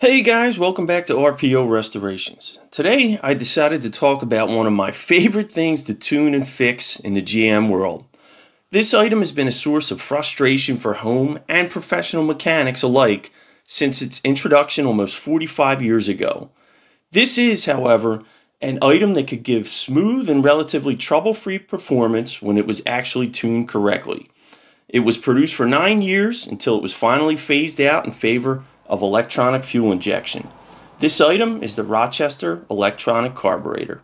Hey guys, welcome back to RPO Restorations. Today I decided to talk about one of my favorite things to tune and fix in the GM world. This item has been a source of frustration for home and professional mechanics alike since its introduction almost 45 years ago. This is, however, an item that could give smooth and relatively trouble-free performance when it was actually tuned correctly. It was produced for nine years until it was finally phased out in favor of electronic fuel injection. This item is the Rochester electronic carburetor.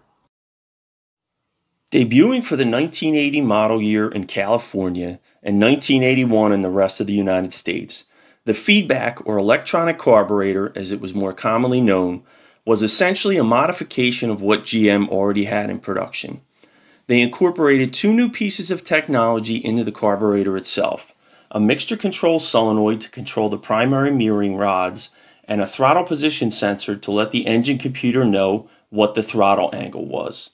Debuting for the 1980 model year in California and 1981 in the rest of the United States, the feedback or electronic carburetor, as it was more commonly known, was essentially a modification of what GM already had in production. They incorporated two new pieces of technology into the carburetor itself a mixture control solenoid to control the primary metering rods, and a throttle position sensor to let the engine computer know what the throttle angle was.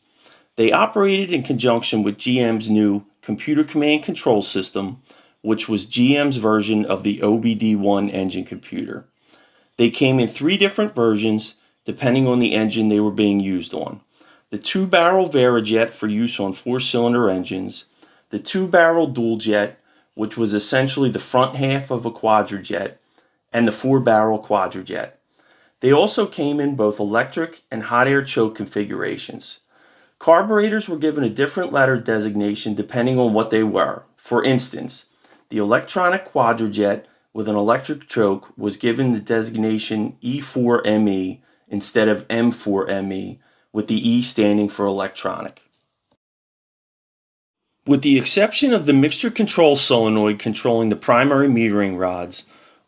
They operated in conjunction with GM's new computer command control system, which was GM's version of the OBD1 engine computer. They came in three different versions depending on the engine they were being used on. The two barrel Varajet for use on four cylinder engines, the two barrel dual jet which was essentially the front half of a quadrajet, and the four barrel quadrajet. They also came in both electric and hot air choke configurations. Carburetors were given a different letter designation depending on what they were. For instance, the electronic quadrajet with an electric choke was given the designation E4ME instead of M4ME, with the E standing for electronic. With the exception of the mixture control solenoid controlling the primary metering rods,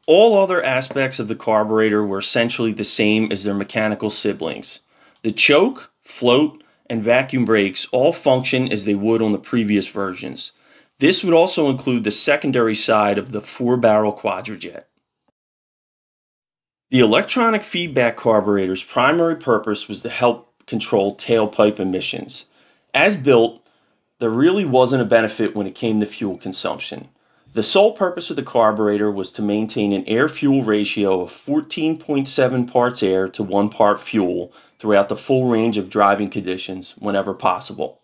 all other aspects of the carburetor were essentially the same as their mechanical siblings. The choke, float, and vacuum brakes all function as they would on the previous versions. This would also include the secondary side of the four-barrel quadrajet. The electronic feedback carburetor's primary purpose was to help control tailpipe emissions. As built, there really wasn't a benefit when it came to fuel consumption. The sole purpose of the carburetor was to maintain an air-fuel ratio of 14.7 parts air to 1 part fuel throughout the full range of driving conditions whenever possible.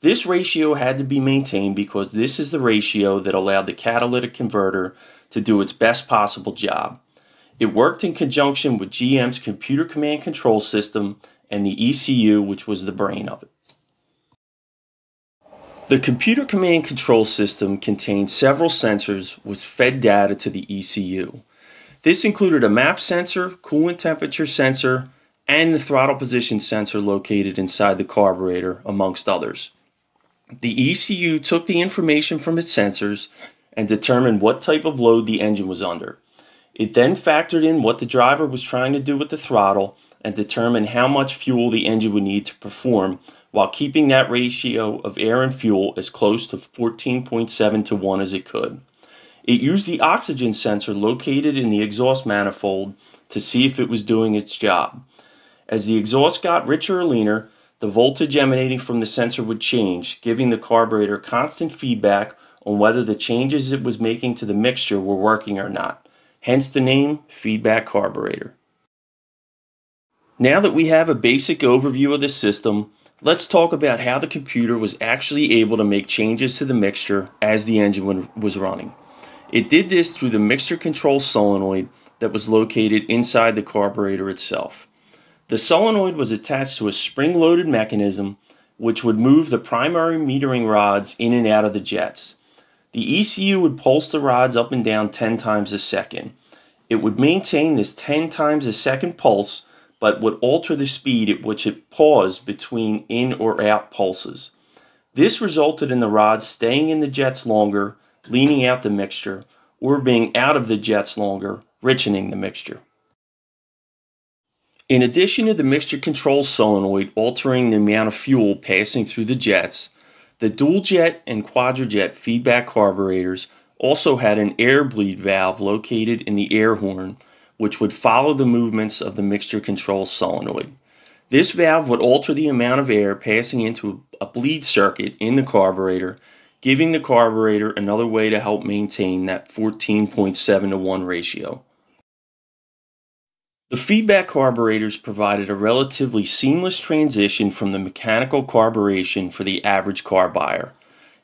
This ratio had to be maintained because this is the ratio that allowed the catalytic converter to do its best possible job. It worked in conjunction with GM's computer command control system and the ECU, which was the brain of it. The computer command control system contained several sensors which fed data to the ECU. This included a map sensor, coolant temperature sensor, and the throttle position sensor located inside the carburetor, amongst others. The ECU took the information from its sensors and determined what type of load the engine was under. It then factored in what the driver was trying to do with the throttle and determined how much fuel the engine would need to perform while keeping that ratio of air and fuel as close to 14.7 to 1 as it could. It used the oxygen sensor located in the exhaust manifold to see if it was doing its job. As the exhaust got richer or leaner, the voltage emanating from the sensor would change, giving the carburetor constant feedback on whether the changes it was making to the mixture were working or not. Hence the name feedback carburetor. Now that we have a basic overview of the system, Let's talk about how the computer was actually able to make changes to the mixture as the engine was running. It did this through the mixture control solenoid that was located inside the carburetor itself. The solenoid was attached to a spring-loaded mechanism which would move the primary metering rods in and out of the jets. The ECU would pulse the rods up and down 10 times a second. It would maintain this 10 times a second pulse but would alter the speed at which it paused between in or out pulses. This resulted in the rods staying in the jets longer, leaning out the mixture, or being out of the jets longer, richening the mixture. In addition to the mixture control solenoid altering the amount of fuel passing through the jets, the dual jet and quadrajet feedback carburetors also had an air bleed valve located in the air horn which would follow the movements of the mixture control solenoid. This valve would alter the amount of air passing into a bleed circuit in the carburetor, giving the carburetor another way to help maintain that 14.7 to 1 ratio. The feedback carburetors provided a relatively seamless transition from the mechanical carburation for the average car buyer.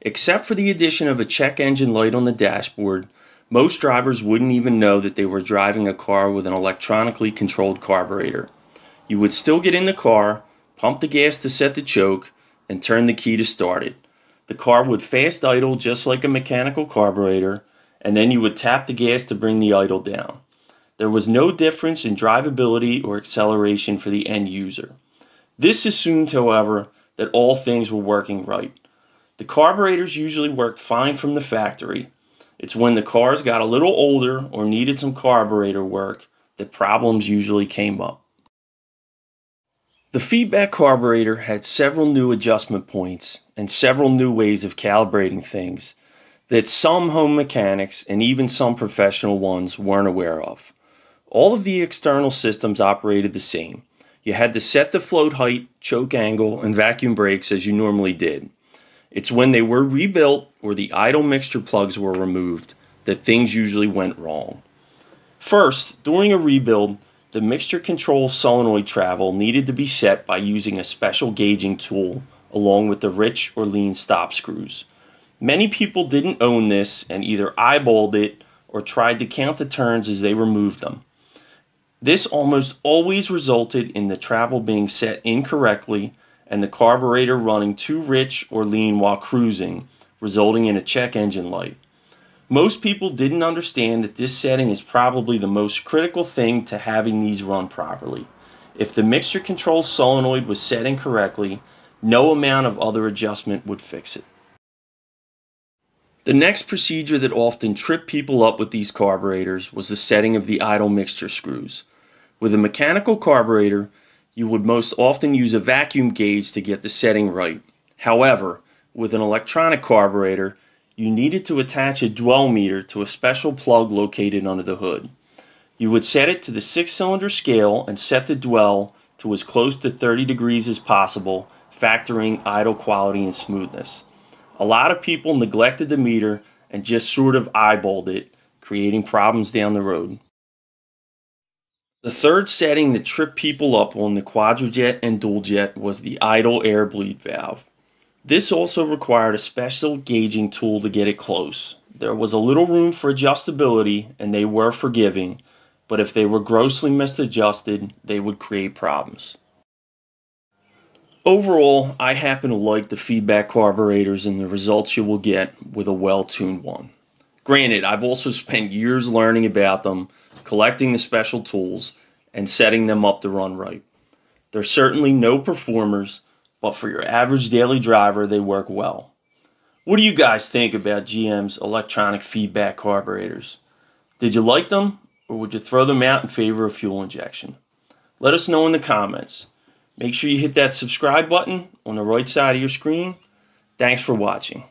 Except for the addition of a check engine light on the dashboard, most drivers wouldn't even know that they were driving a car with an electronically controlled carburetor. You would still get in the car, pump the gas to set the choke, and turn the key to start it. The car would fast idle just like a mechanical carburetor, and then you would tap the gas to bring the idle down. There was no difference in drivability or acceleration for the end user. This assumed, however, that all things were working right. The carburetors usually worked fine from the factory. It's when the cars got a little older or needed some carburetor work that problems usually came up. The feedback carburetor had several new adjustment points and several new ways of calibrating things that some home mechanics and even some professional ones weren't aware of. All of the external systems operated the same. You had to set the float height, choke angle, and vacuum brakes as you normally did. It's when they were rebuilt or the idle mixture plugs were removed that things usually went wrong. First, during a rebuild, the mixture control solenoid travel needed to be set by using a special gauging tool along with the rich or lean stop screws. Many people didn't own this and either eyeballed it or tried to count the turns as they removed them. This almost always resulted in the travel being set incorrectly and the carburetor running too rich or lean while cruising, resulting in a check engine light. Most people didn't understand that this setting is probably the most critical thing to having these run properly. If the mixture control solenoid was set incorrectly, no amount of other adjustment would fix it. The next procedure that often tripped people up with these carburetors was the setting of the idle mixture screws. With a mechanical carburetor, you would most often use a vacuum gauge to get the setting right. However, with an electronic carburetor, you needed to attach a dwell meter to a special plug located under the hood. You would set it to the six cylinder scale and set the dwell to as close to 30 degrees as possible, factoring idle quality and smoothness. A lot of people neglected the meter and just sort of eyeballed it, creating problems down the road. The third setting that tripped people up on the Quadrajet and Dualjet was the idle air bleed valve. This also required a special gauging tool to get it close. There was a little room for adjustability and they were forgiving, but if they were grossly misadjusted, they would create problems. Overall, I happen to like the feedback carburetors and the results you will get with a well-tuned one. Granted, I've also spent years learning about them, collecting the special tools, and setting them up to run right. They're certainly no performers, but for your average daily driver, they work well. What do you guys think about GM's electronic feedback carburetors? Did you like them, or would you throw them out in favor of fuel injection? Let us know in the comments. Make sure you hit that subscribe button on the right side of your screen. Thanks for watching.